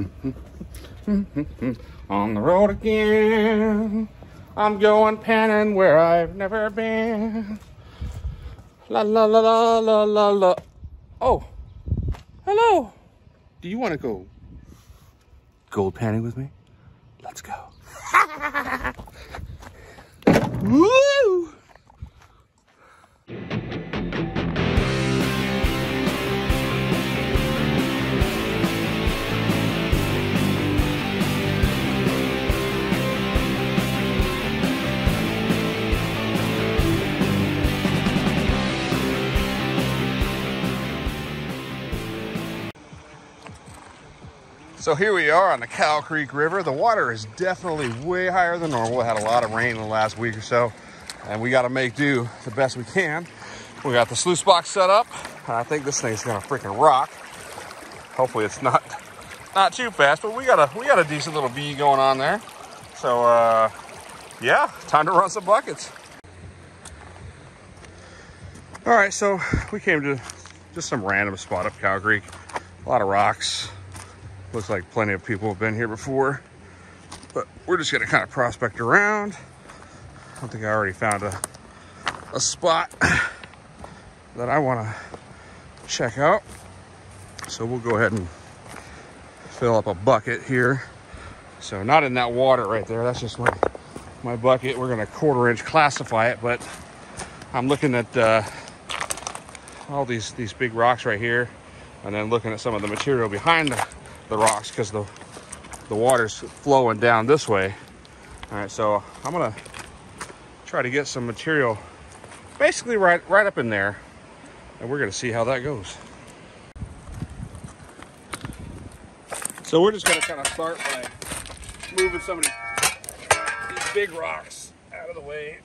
On the road again. I'm going panning where I've never been. La la la la la la la. Oh, hello. Do you want to go gold panning with me? Let's go. So here we are on the Cow Creek River. The water is definitely way higher than normal. We had a lot of rain in the last week or so, and we got to make do the best we can. We got the sluice box set up, I think this thing's gonna freaking rock. Hopefully it's not not too fast, but we got a we got a decent little V going on there. So uh, yeah, time to run some buckets. All right, so we came to just some random spot up Cow Creek. A lot of rocks, Looks like plenty of people have been here before, but we're just gonna kind of prospect around. I think I already found a, a spot that I wanna check out. So we'll go ahead and fill up a bucket here. So not in that water right there, that's just my, my bucket. We're gonna quarter inch classify it, but I'm looking at uh, all these, these big rocks right here and then looking at some of the material behind the the rocks because the the water's flowing down this way. All right, so I'm gonna try to get some material basically right right up in there, and we're gonna see how that goes. So we're just gonna kind of start by moving some of these, these big rocks out of the way.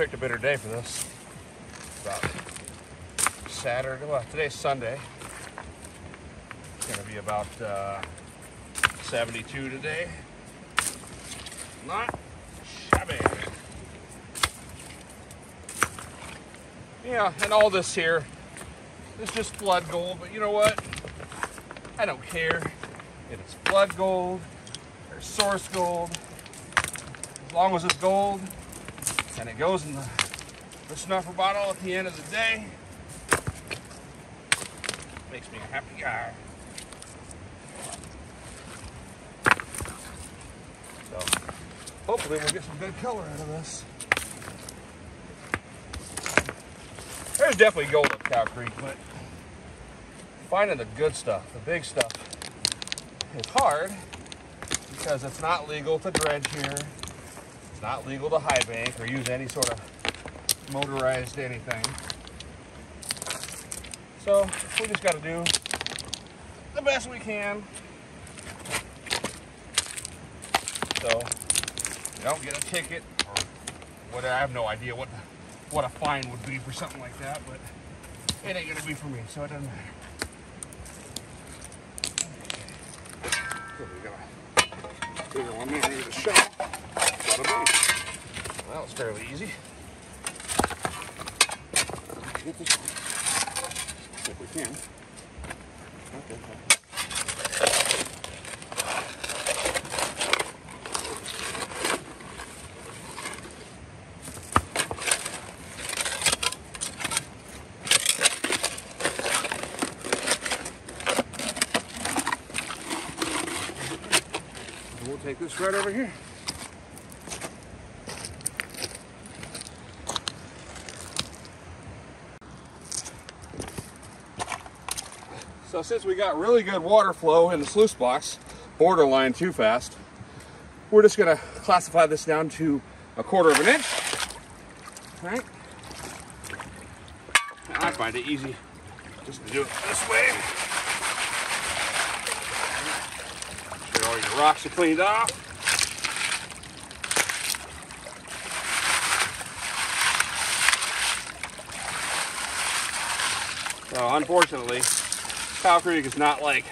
Picked a better day for this. About Saturday, well, today's Sunday. It's gonna be about uh, 72 today. Not shabby. Yeah, and all this here is just flood gold, but you know what? I don't care if it's flood gold or source gold. As long as it's gold, and it goes in the, the snuffer bottle at the end of the day. Makes me a happy guy. So hopefully we'll get some good color out of this. There's definitely gold up Cow Creek, but finding the good stuff, the big stuff, is hard because it's not legal to dredge here. It's not legal to high bank or use any sort of motorized anything. So we just got to do the best we can. So you don't get a ticket or what. I have no idea what what a fine would be for something like that, but it ain't gonna be for me, so it doesn't matter. So we got a bigger one here. Need a bing. Well, it's fairly easy. Get this one. If we can. Okay. We'll take this right over here. Since we got really good water flow in the sluice box, borderline too fast, we're just gonna classify this down to a quarter of an inch, All right? I find it easy just to do it this way. Make sure all your rocks are cleaned off. So unfortunately, Cow Creek is not like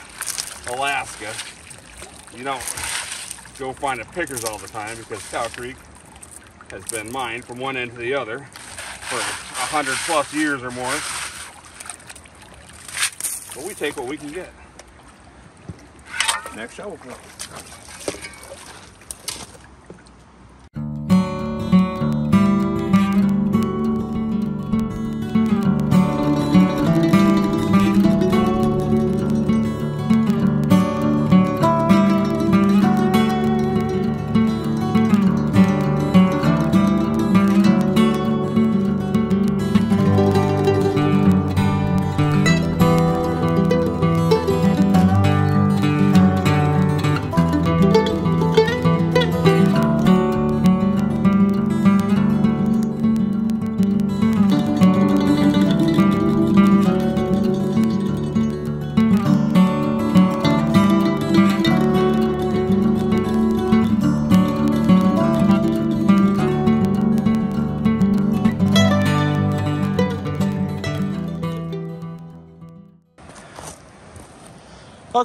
Alaska. You don't go find a pickers all the time because Cow Creek has been mined from one end to the other for a hundred plus years or more. But we take what we can get. Next shovel.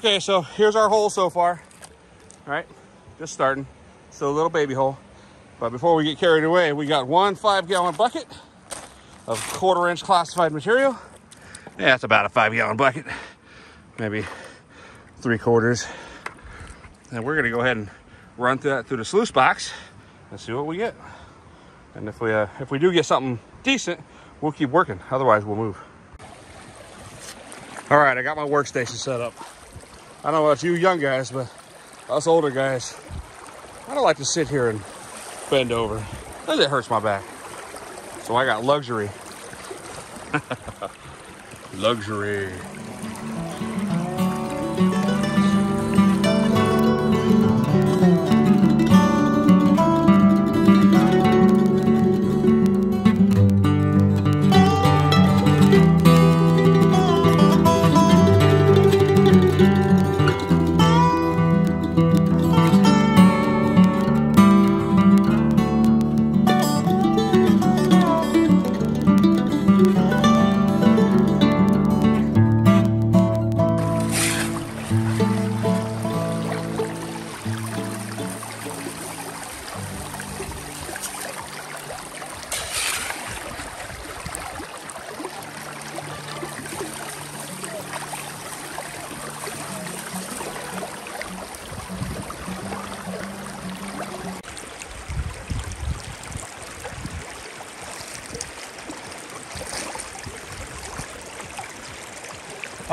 Okay, so here's our hole so far. All right, just starting. So a little baby hole. But before we get carried away, we got one five gallon bucket of quarter inch classified material. Yeah, it's about a five gallon bucket, maybe three quarters. And we're gonna go ahead and run through that through the sluice box and see what we get. And if we uh, if we do get something decent, we'll keep working. Otherwise, we'll move. All right, I got my workstation set up. I don't know about you young guys, but us older guys, I don't like to sit here and bend over it hurts my back. So I got luxury. luxury.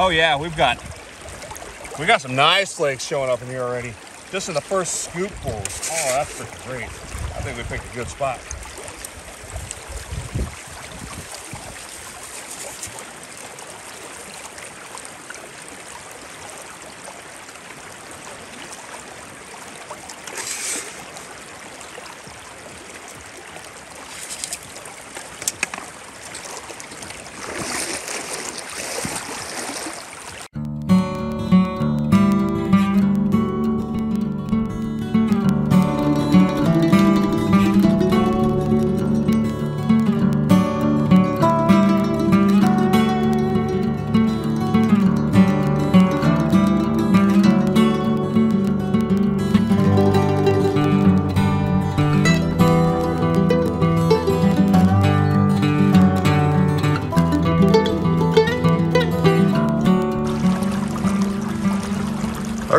Oh yeah, we've got we got some nice flakes showing up in here already. Just in the first scoop pulls. Oh, that's freaking great. I think we picked a good spot.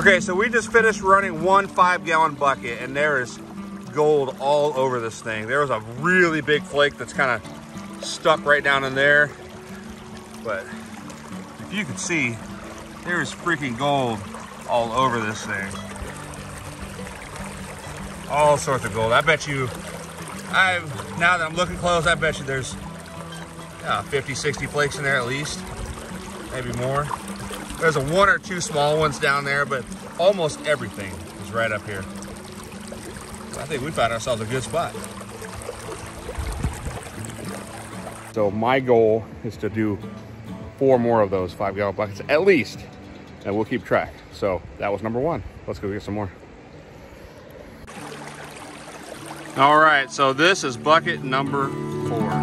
Okay, so we just finished running one five gallon bucket and there is gold all over this thing. There was a really big flake that's kind of stuck right down in there. But if you can see, there is freaking gold all over this thing. All sorts of gold. I bet you, I now that I'm looking close, I bet you there's uh, 50, 60 flakes in there at least, maybe more. There's a one or two small ones down there, but almost everything is right up here. I think we found ourselves a good spot. So my goal is to do four more of those five gallon buckets at least, and we'll keep track. So that was number one. Let's go get some more. All right, so this is bucket number four.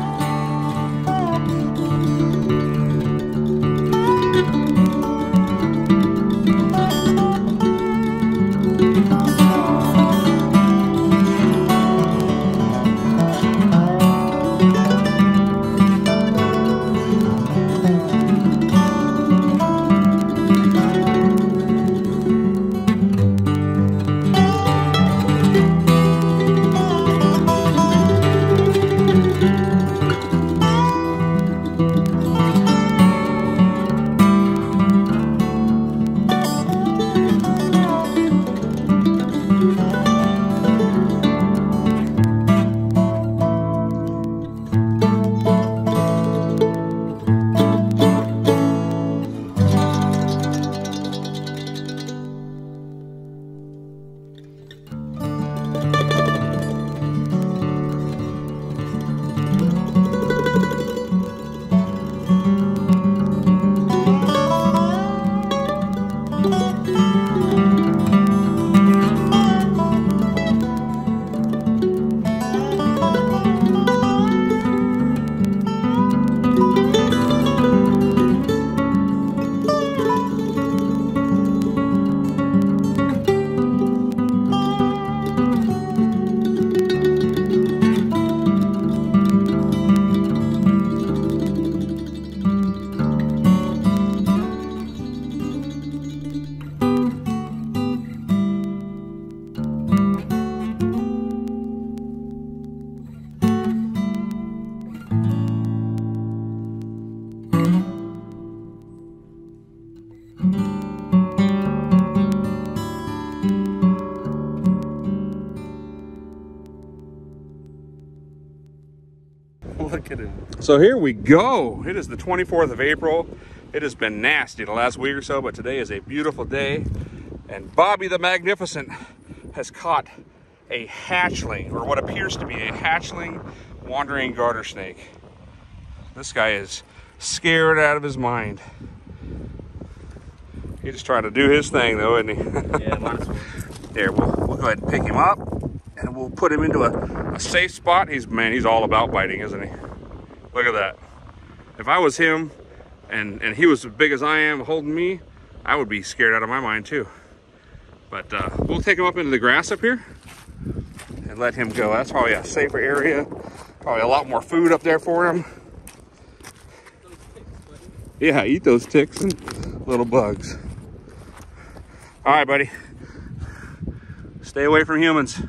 So here we go. It is the 24th of April. It has been nasty the last week or so, but today is a beautiful day. And Bobby the Magnificent has caught a hatchling, or what appears to be a hatchling wandering garter snake. This guy is scared out of his mind. He's just trying to do his thing though, isn't he? yeah, might as well. Here, we'll, we'll go ahead and pick him up and we'll put him into a, a safe spot. He's, man, he's all about biting, isn't he? Look at that. If I was him and, and he was as big as I am holding me, I would be scared out of my mind too. But uh, we'll take him up into the grass up here and let him go. That's probably a safer area. Probably a lot more food up there for him. Yeah, eat those ticks and little bugs. All right, buddy. Stay away from humans.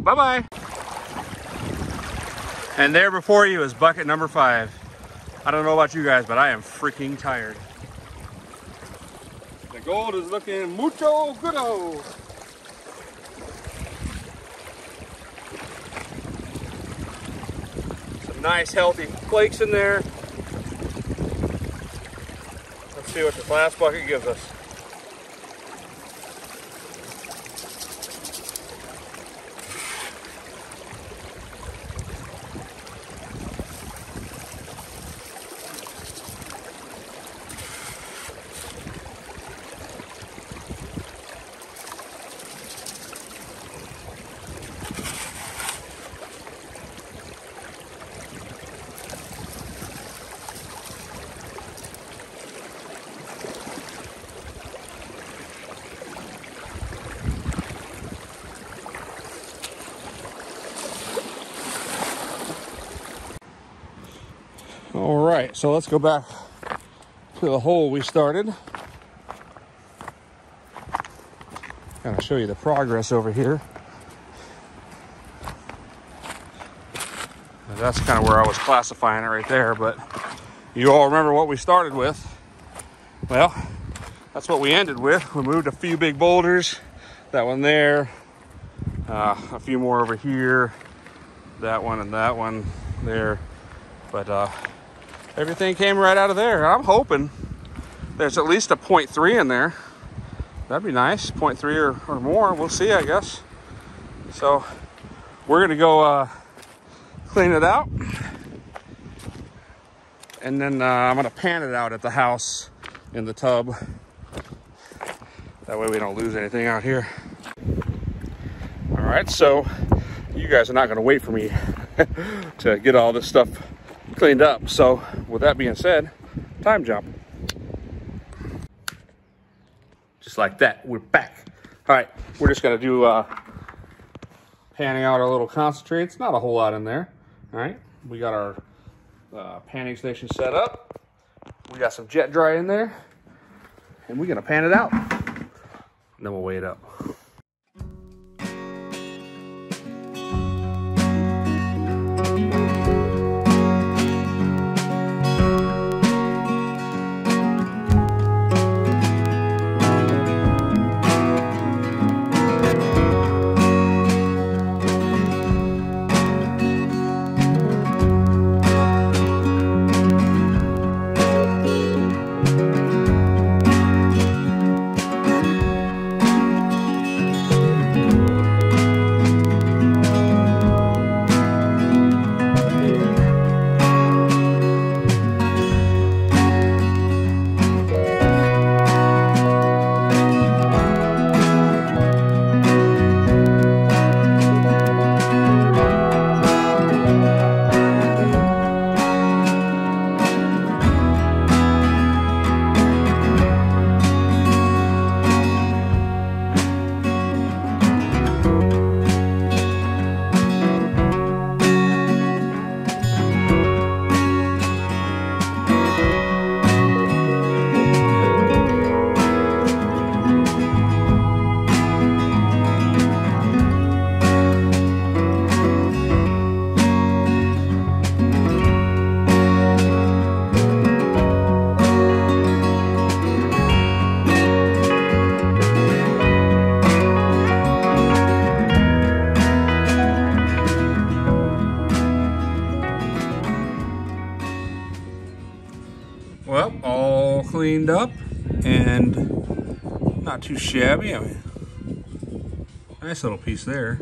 Bye-bye. And there before you is bucket number five. I don't know about you guys, but I am freaking tired. The gold is looking mucho goodo. Some nice healthy flakes in there. Let's see what this last bucket gives us. So let's go back to the hole we started. Kind of show you the progress over here. That's kind of where I was classifying it right there, but you all remember what we started with. Well, that's what we ended with. We moved a few big boulders, that one there, uh, a few more over here, that one and that one there. But uh, everything came right out of there. I'm hoping there's at least a 0.3 in there. That'd be nice, 0.3 or, or more. We'll see, I guess. So we're gonna go uh, clean it out. And then uh, I'm gonna pan it out at the house in the tub. That way we don't lose anything out here. All right, so you guys are not gonna wait for me to get all this stuff cleaned up. So with that being said, time jump. Just like that, we're back. All right, we're just gonna do uh, panning out our little concentrates. Not a whole lot in there. All right, we got our uh, panning station set up. We got some jet dry in there, and we're gonna pan it out. And then we'll weigh it up. Too shabby. I mean, nice little piece there.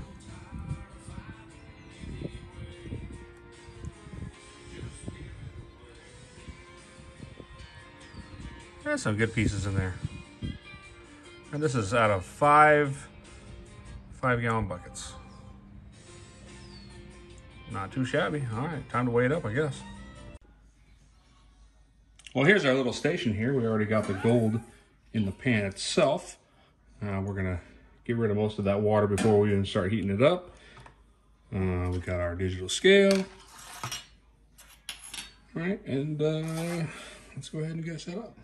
There's some good pieces in there. And this is out of five five gallon buckets. Not too shabby. All right, time to weigh it up, I guess. Well, here's our little station here. We already got the gold in the pan itself. Uh, we're gonna get rid of most of that water before we even start heating it up. Uh, we got our digital scale. All right, and uh, let's go ahead and get set up.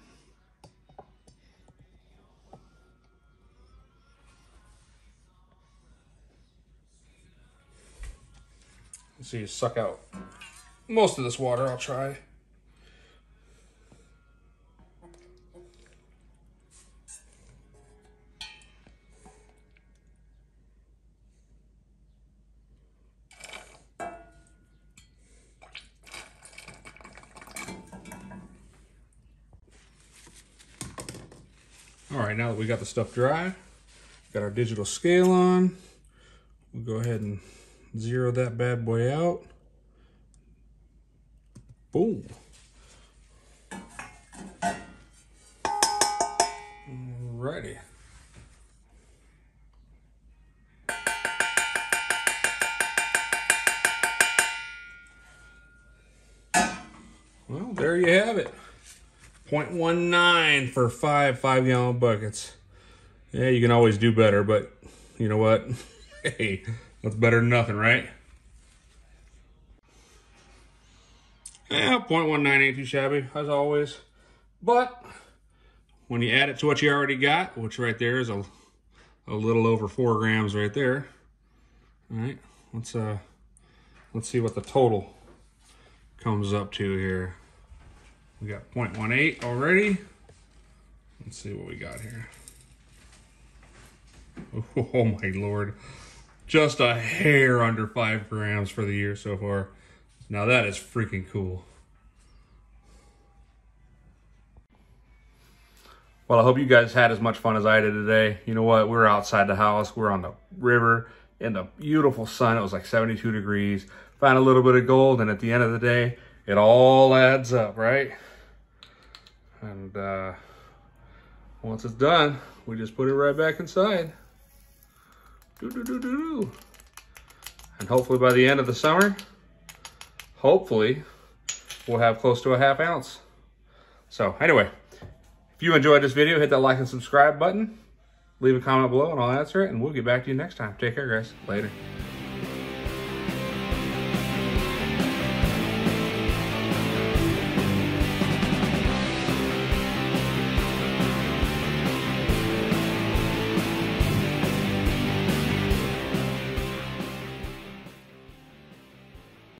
see you suck out most of this water. I'll try. Got the stuff dry, got our digital scale on, we'll go ahead and Zero that bad boy out. Boom. Alrighty. Well, there you have it. 0.19 for five five gallon buckets. Yeah, you can always do better, but you know what? hey, that's better than nothing, right? Yeah, 0.19 ain't too shabby, as always. But when you add it to what you already got, which right there is a, a little over four grams right there. All right, let's uh, let's see what the total comes up to here. We got 0.18 already. Let's see what we got here. Oh my lord just a hair under five grams for the year so far. Now that is freaking cool. Well, I hope you guys had as much fun as I did today. You know what? We're outside the house. We're on the river in the beautiful sun. It was like 72 degrees. Found a little bit of gold, and at the end of the day, it all adds up, right? And uh, once it's done, we just put it right back inside. And hopefully by the end of the summer, hopefully we'll have close to a half ounce. So anyway, if you enjoyed this video, hit that like and subscribe button. Leave a comment below and I'll answer it and we'll get back to you next time. Take care guys. Later.